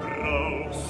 brauchst